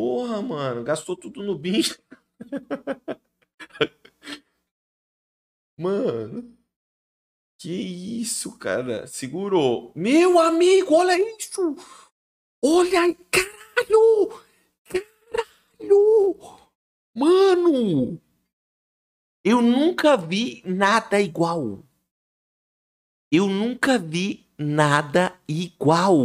Porra, mano, gastou tudo no BIM. Mano. Que isso, cara? Segurou. Meu amigo, olha isso! Olha aí, caralho! Caralho! Mano! Eu nunca vi nada igual. Eu nunca vi nada igual.